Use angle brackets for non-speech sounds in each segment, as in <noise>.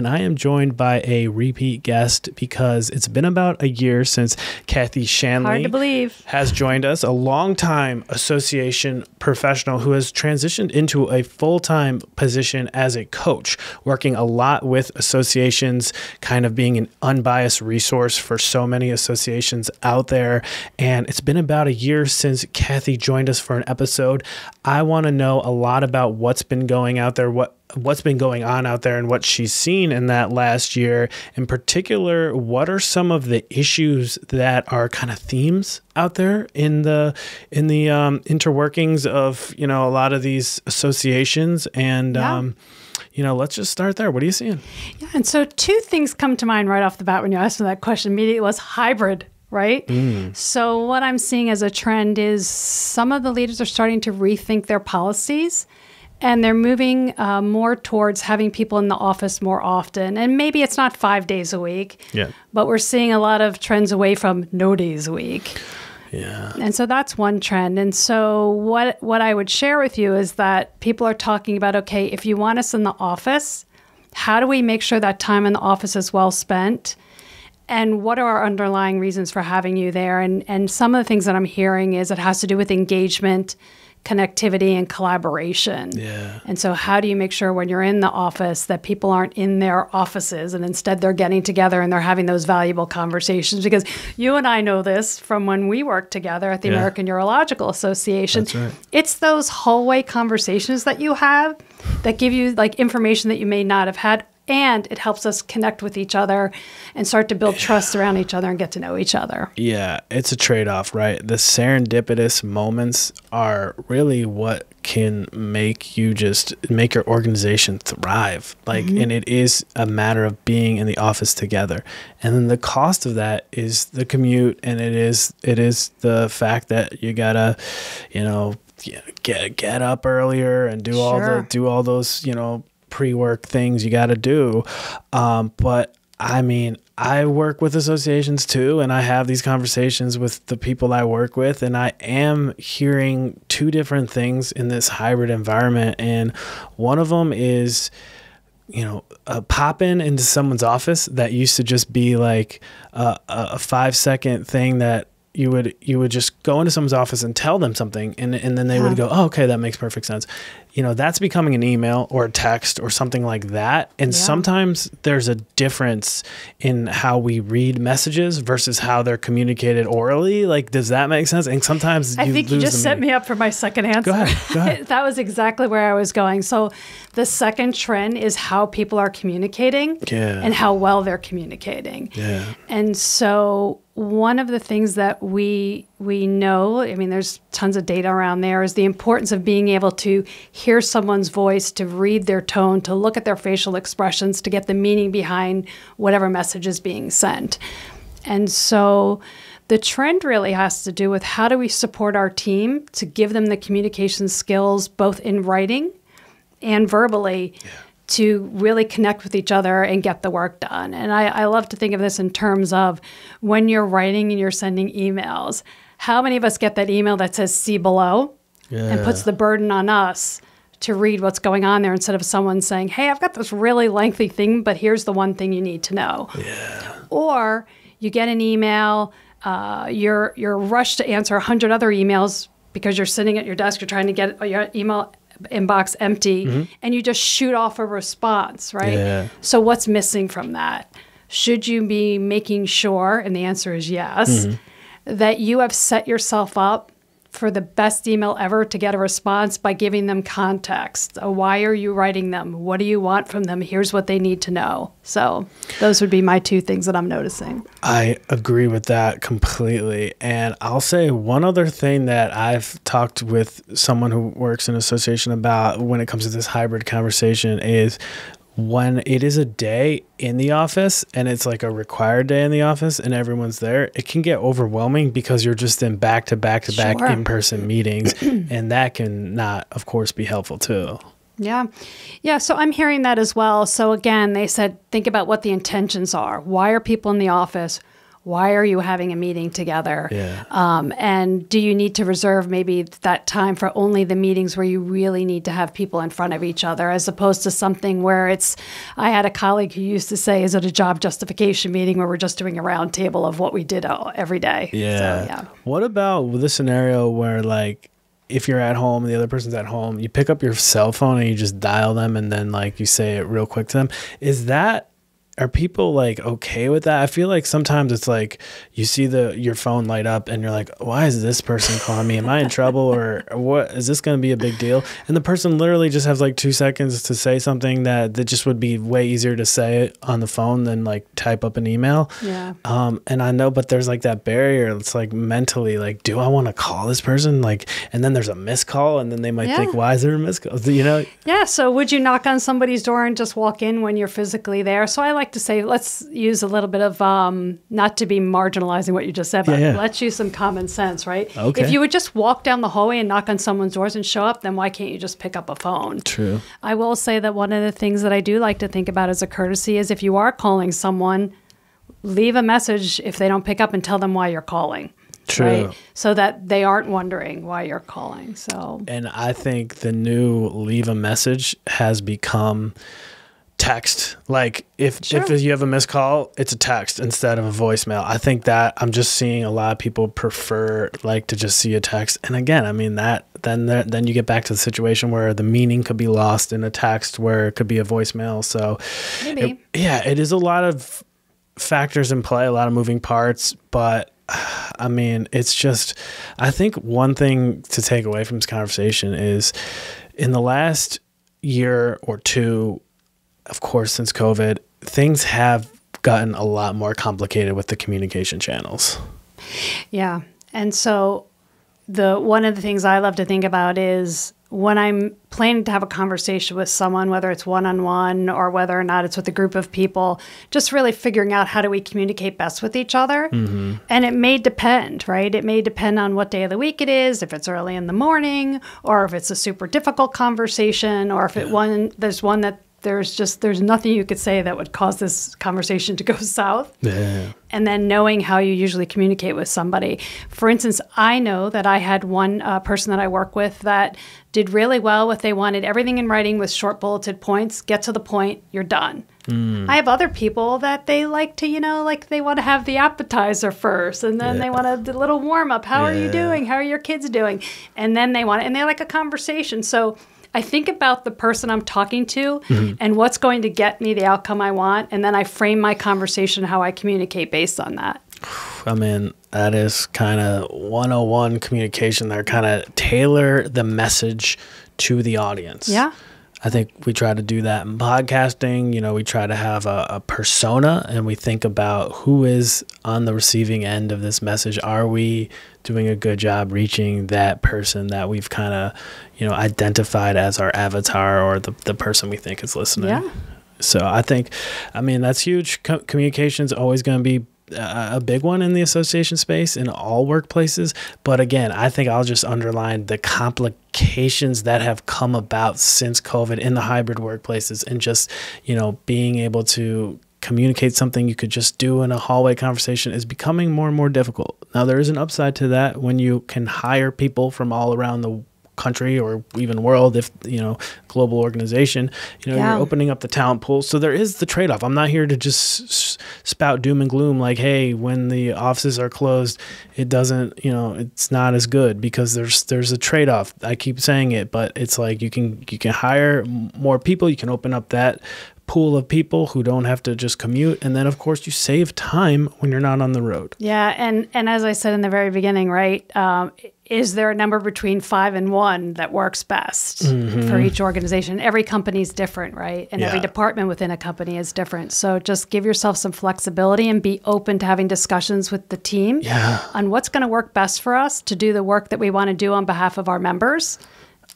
and I am joined by a repeat guest because it's been about a year since Kathy Shanley Hard to believe. has joined us, a longtime association professional who has transitioned into a full time position as a coach, working a lot with associations, kind of being an unbiased resource for so many associations out there. And it's been about a year since Kathy joined us for an episode. I want to know a lot about what's been going out there, what what's been going on out there and what she's seen in that last year. In particular, what are some of the issues that are kind of themes out there in the in the um, interworkings of you know a lot of these associations and. Yeah. Um, you know, let's just start there. What are you seeing? Yeah, and so two things come to mind right off the bat when you asked me that question. Immediately was hybrid, right? So what I'm seeing as a trend is some of the leaders are starting to rethink their policies. And they're moving uh, more towards having people in the office more often. And maybe it's not five days a week, Yeah. but we're seeing a lot of trends away from no days a week. Yeah. And so that's one trend. And so what what I would share with you is that people are talking about okay, if you want us in the office, how do we make sure that time in the office is well spent? And what are our underlying reasons for having you there? And and some of the things that I'm hearing is it has to do with engagement, connectivity and collaboration. Yeah. And so how do you make sure when you're in the office that people aren't in their offices and instead they're getting together and they're having those valuable conversations because you and I know this from when we worked together at the Yeah. American Urological Association. That's right. It's those hallway conversations that you have that give you like information that you may not have had and it helps us connect with each other and start to build trust around each other and get to know each other. Yeah, it's a trade off, right? The serendipitous moments are really what can make you just make your organization thrive. Like, mm-hmm. and it is a matter of being in the office together. And then the cost of that is the commute, and it is it is the fact that you gotta, you know, get get up earlier and do all the do all those you know pre-work things you got to do. Um, but i mean i work with associations too and i have these conversations with the people i work with and i am hearing two different things in this hybrid environment and one of them is you know, a pop in into someone's office that used to just be like a, a a five second thing that you would you would just go into someone's office and tell them something and, and then they would go oh, okay that makes perfect sense you know that's becoming an email or a text or something like that and Yeah. sometimes there's a difference in how we read messages versus how they're communicated orally like does that make sense and sometimes I think you just set me up for my second answer. Go ahead, go ahead. <laughs> that was exactly where I was going. So, the second trend is how people are communicating Yeah. and how well they're communicating. yeah And so, one of the things that we we know, I mean, there's tons of data around there, is the importance of being able to hear someone's voice, to read their tone, to look at their facial expressions, to get the meaning behind whatever message is being sent. And so the trend really has to do with how do we support our team to give them the communication skills both in writing and verbally to really connect with each other and get the work done. And I, I love to think of this in terms of when you're writing and you're sending emails, how many of us get that email that says see below and puts the burden on us to read what's going on there instead of someone saying, hey, I've got this really lengthy thing, but here's the one thing you need to know. Yeah. Or you get an email, uh, you're you're rushed to answer a hundred other emails because you're sitting at your desk, you're trying to get your email inbox empty, mm-hmm. and you just shoot off a response, right? Yeah. So what's missing from that? Should you be making sure, and the answer is yes, mm-hmm. that you have set yourself up for the best email ever to get a response by giving them context. Why are you writing them? What do you want from them? Here's what they need to know. So, those would be my two things that I'm noticing. I agree with that completely. And I'll say one other thing that I've talked with someone who works in association about when it comes to this hybrid conversation is when it is a day in the office and it's like a required day in the office and everyone's there, it can get overwhelming because you're just in back to back to back Sure. in person meetings. <clears throat> and that can not, of course, be helpful too. Yeah. Yeah. So I'm hearing that as well. So again, they said, think about what the intentions are. Why are people in the office? Why are you having a meeting together? Yeah. Um, and do you need to reserve maybe that time for only the meetings where you really need to have people in front of each other, as opposed to something where it's? I had a colleague who used to say, "Is it a job justification meeting where we're just doing a round table of what we did all, every day?" Yeah. So, yeah. What about the scenario where like if you're at home and the other person's at home, you pick up your cell phone and you just dial them and then like you say it real quick to them. Is that are people like okay with that? I feel like sometimes it's like you see the your phone light up and you're like, why is this person calling me? Am I in trouble or what? Is this going to be a big deal? And the person literally just has like two seconds to say something that that just would be way easier to say it on the phone than like type up an email. Yeah. Um, and I know, but there's like that barrier. It's like mentally, like, do I want to call this person? Like, and then there's a missed call, and then they might think, why is there a missed call? You know? Yeah. So would you knock on somebody's door and just walk in when you're physically there? So I like to say, let's use a little bit of, um, not to be marginalizing what you just said, but Yeah, yeah. let's use some common sense, right? Okay. If you would just walk down the hallway and knock on someone's doors and show up, then why can't you just pick up a phone? True. I will say that one of the things that I do like to think about as a courtesy is if you are calling someone, leave a message if they don't pick up and tell them why you're calling. True. So that they aren't wondering why you're calling. So And I think the new leave a message has become text. Like if Sure. if you have a missed call, it's a text instead of a voicemail. I think that I'm just seeing a lot of people prefer like to just see a text. And again, I mean that then there, then you get back to the situation where the meaning could be lost in a text where it could be a voicemail. So it- yeah, it is a lot of factors in play, a lot of moving parts, but I mean, it's just I think one thing to take away from this conversation is in the last year or two, of course, since COVID, things have gotten a lot more complicated with the communication channels. Yeah. And so the one of the things I love to think about is when I'm planning to have a conversation with someone, whether it's one on one or whether or not it's with a group of people, just really figuring out how do we communicate best with each other. Mm-hmm. And it may depend, right? It may depend on what day of the week it is, if it's early in the morning, or if it's a super difficult conversation, or if it one there's one that there's just there's nothing you could say that would cause this conversation to go <laughs> south Yeah. and then knowing how you usually communicate with somebody. For instance, I know that I had one uh, person that I work with that did really well with they wanted everything in writing with short bulleted points, get to the point, you're done. I have other people that they like to, you know, like they want to have the appetizer first and then they want a the little warm up. How are you doing? How are your kids doing? And then they want it, and they like a conversation. So I think about the person I'm talking to mm-hmm. and what's going to get me the outcome I want. And then I frame my conversation how I communicate based on that. <sighs> I mean, that is kind of 101 communication there, kind of tailor the message to the audience. Yeah. I think we try to do that in podcasting. You know, we try to have a, a persona and we think about who is on the receiving end of this message. Are we doing a good job reaching that person that we've kind of, you know, identified as our avatar or the, the person we think is listening? Yeah. So I think, I mean, that's huge. Co- communication is always going to be a big one in the association space in all workplaces. But again, I think I'll just underline the complications that have come about since COVID in the hybrid workplaces and just, you know, being able to communicate something you could just do in a hallway conversation is becoming more and more difficult. Now, there is an upside to that when you can hire people from all around the country or even world if you know global organization you know Yeah. you're opening up the talent pool. So there is the trade-off. I'm not here to just spout doom and gloom like hey when the offices are closed it doesn't you know it's not as good because there's there's a trade-off. I keep saying it but it's like you can you can hire more people. You can open up that pool of people who don't have to just commute and then of course you save time when you're not on the road Yeah, and and as I said in the very beginning, right? Um, is there a number between five and one that works best for each organization? Every company is different, right? And every department within a company is different. So just give yourself some flexibility and be open to having discussions with the team Yeah. on what's going to work best for us to do the work that we want to do on behalf of our members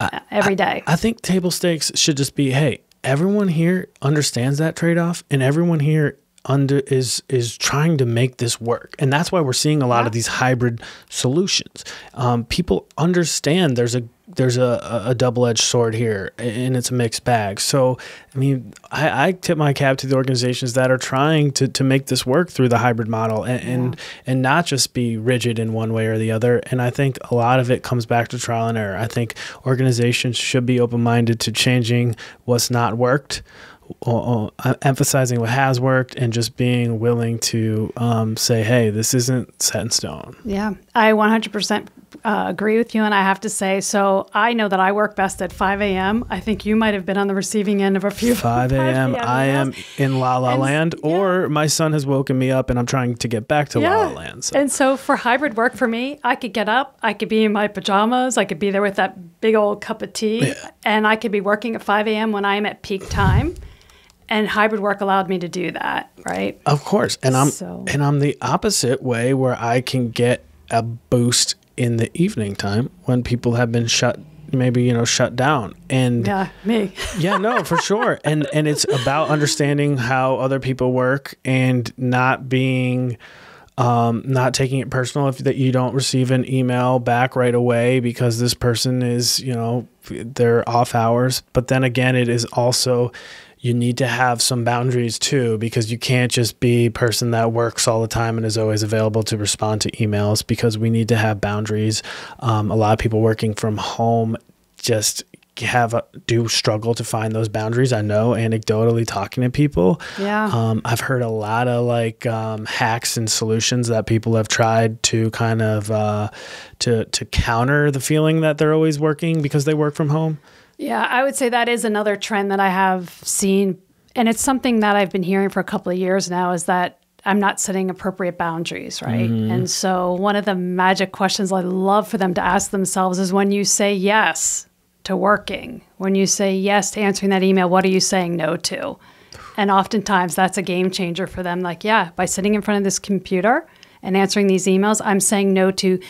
uh, every day. I think table stakes should just be, hey, everyone here understands that trade-off and everyone here under is is trying to make this work. And that's why we're seeing a lot of these hybrid solutions. Um, people understand there's a there's a, a double-edged sword here and it's a mixed bag so i mean I, I, tip my cap to the organizations that are trying to, to make this work through the hybrid model and, yeah. and and not just be rigid in one way or the other and i think a lot of it comes back to trial and error i think organizations should be open-minded to changing what's not worked uh, emphasizing what has worked and just being willing to um, say, hey, this isn't set in stone. Yeah, I 100% uh, agree with you. And I have to say, so I know that I work best at 5 a.m. I think you might have been on the receiving end of a few <laughs> 5 a.m. I am in La La and, Land, yeah. or my son has woken me up and I'm trying to get back to yeah. La La Land. So. And so for hybrid work for me, I could get up, I could be in my pajamas, I could be there with that big old cup of tea, yeah. and I could be working at 5 a.m. when I'm at peak time and hybrid work allowed me to do that right of course and i'm so. and i'm the opposite way where i can get a boost in the evening time when people have been shut maybe you know shut down. And yeah me. <laughs> Yeah no for sure. And and it's about understanding how other people work and not being um, not taking it personal if that you don't receive an email back right away because this person is you know they're off hours. But then again it is also you need to have some boundaries too because you can't just be a person that works all the time and is always available to respond to emails because we need to have boundaries um, a lot of people working from home just have a, do struggle to find those boundaries. I know anecdotally talking to people. Yeah. Um, I've heard a lot of like um, hacks and solutions that people have tried to kind of uh, to to counter the feeling that they're always working because they work from home. Yeah, I would say that is another trend that I have seen. And it's something that I've been hearing for a couple of years now is that I'm not setting appropriate boundaries, right? Mm-hmm. And so, one of the magic questions I love for them to ask themselves is when you say yes to working, when you say yes to answering that email, what are you saying no to? And oftentimes that's a game changer for them. Like, yeah, by sitting in front of this computer and answering these emails, I'm saying no to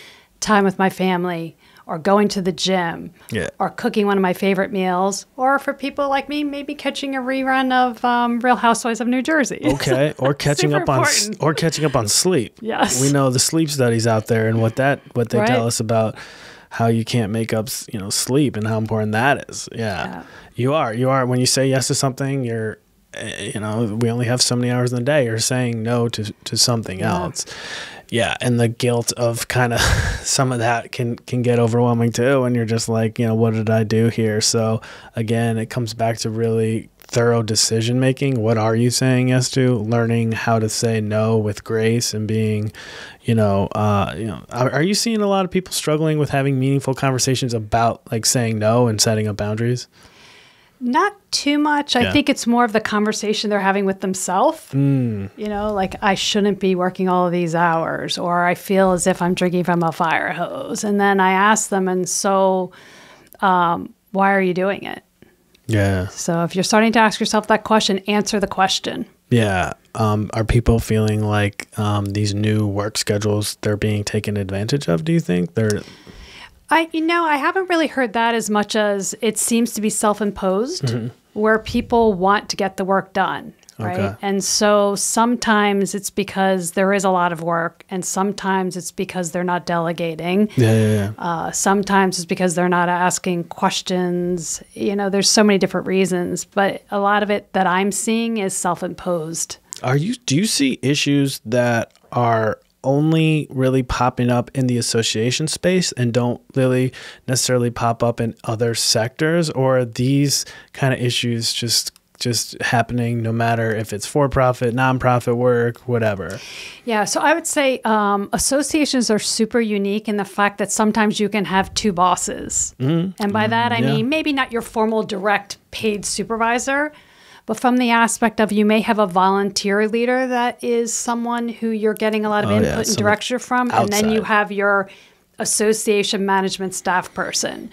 time with my family, or going to the gym yeah. or cooking one of my favorite meals or for people like me maybe catching a rerun of um, real housewives of new jersey <laughs> okay or catching up important. on or catching up on sleep yes we know the sleep studies out there and what that what they right. tell us about how you can't make up you know sleep and how important that is yeah. yeah you are you are when you say yes to something you're you know we only have so many hours in the day you're saying no to to something yeah. else yeah, and the guilt of kind of <laughs> some of that can can get overwhelming too, and you're just like, you know, what did I do here? So again, it comes back to really thorough decision making. What are you saying yes to? Learning how to say no with grace and being, you know, uh, you know, are, are you seeing a lot of people struggling with having meaningful conversations about like saying no and setting up boundaries? Not too much. I think it's more of the conversation they're having with themselves. Mm. You know, like I shouldn't be working all of these hours, or I feel as if I'm drinking from a fire hose. And then I ask them, and so um, why are you doing it? Yeah. So if you're starting to ask yourself that question, answer the question. Yeah. Um, are people feeling like um, these new work schedules they're being taken advantage of? Do you think they're I you know I haven't really heard that as much as it seems to be self-imposed, mm-hmm. where people want to get the work done, right? Okay. And so sometimes it's because there is a lot of work, and sometimes it's because they're not delegating. Yeah, yeah, yeah. Uh, sometimes it's because they're not asking questions. You know, there's so many different reasons, but a lot of it that I'm seeing is self-imposed. Are you? Do you see issues that are only really popping up in the association space and don't really necessarily pop up in other sectors or are these kind of issues just just happening no matter if it's for profit, nonprofit work, whatever. Yeah, so I would say um, associations are super unique in the fact that sometimes you can have two bosses. Mm-hmm. And by that, I yeah. mean maybe not your formal direct paid supervisor, but from the aspect of you may have a volunteer leader that is someone who you're getting a lot of oh, input yeah, and direction from, outside. and then you have your association management staff person.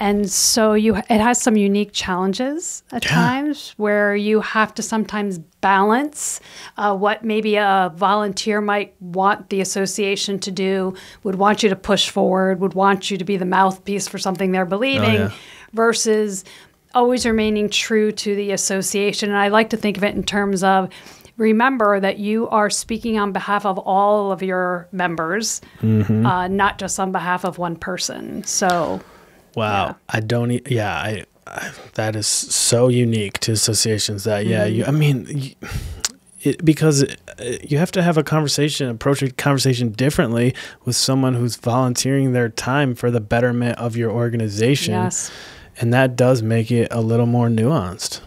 And so you it has some unique challenges at yeah. times where you have to sometimes balance uh, what maybe a volunteer might want the association to do, would want you to push forward, would want you to be the mouthpiece for something they're believing, oh, yeah. versus always remaining true to the association. And I like to think of it in terms of remember that you are speaking on behalf of all of your members, mm-hmm. uh, not just on behalf of one person. So. Wow. Yeah. I don't, e- yeah, I, I, that is so unique to associations that, yeah, you, I mean, you, it, because it, you have to have a conversation, approach a conversation differently with someone who's volunteering their time for the betterment of your organization. Yes. And that does make it a little more nuanced.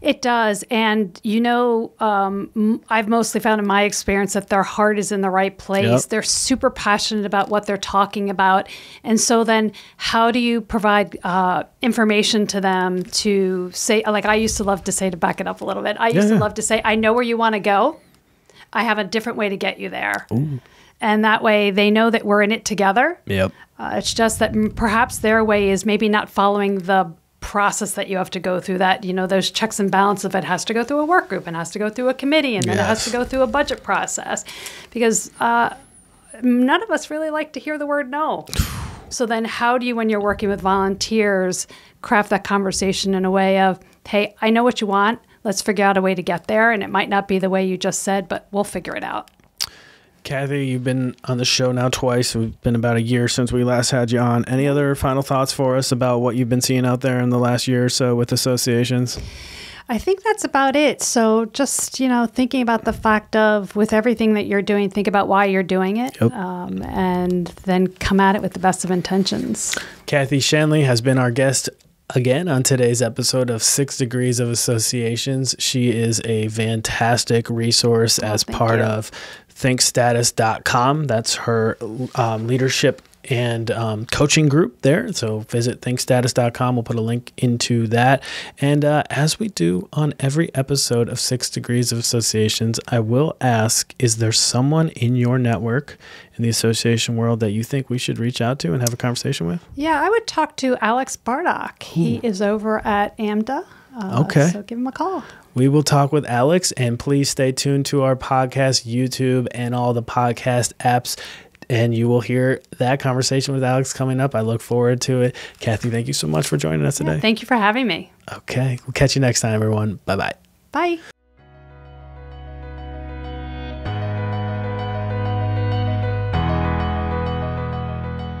It does. And, you know, um, I've mostly found in my experience that their heart is in the right place. Yep. They're super passionate about what they're talking about. And so then, how do you provide uh, information to them to say, like I used to love to say, to back it up a little bit, I used Yeah. to love to say, I know where you want to go. I have a different way to get you there. And that way they know that we're in it together. Yep. Uh, it's just that perhaps their way is maybe not following the process that you have to go through that you know those checks and balances of it has to go through a work group and has to go through a committee and then it has to go through a budget process. Because uh, none of us really like to hear the word no. <sighs> So then how do you when you're working with volunteers craft that conversation in a way of hey i know what you want. Let's figure out a way to get there. And it might not be the way you just said but we'll figure it out Kathy, you've been on the show now twice. We've been about a year since we last had you on. Any other final thoughts for us about what you've been seeing out there in the last year or so with associations? I think that's about it. So just, you know, thinking about the fact of with everything that you're doing, think about why you're doing it Yep. um, and then come at it with the best of intentions. Kathy Shanley has been our guest again on today's episode of Six Degrees of Associations. She is a fantastic resource as part you. of thinkstatice.com. That's her um, leadership and um, coaching group there. So visit thinkstatice.com. We'll put a link into that. And uh, as we do on every episode of Six Degrees of Associations, I will ask Is there someone in your network in the association world that you think we should reach out to and have a conversation with? Yeah, I would talk to Alex Bardock. He is over at AMDA. Uh, Okay. So give him a call. We will talk with Alex, and please stay tuned to our podcast, YouTube, and all the podcast apps. And you will hear that conversation with Alex coming up. I look forward to it. Kathy, thank you so much for joining us today. Thank you for having me. okay. We'll catch you next time, everyone. Bye bye. Bye.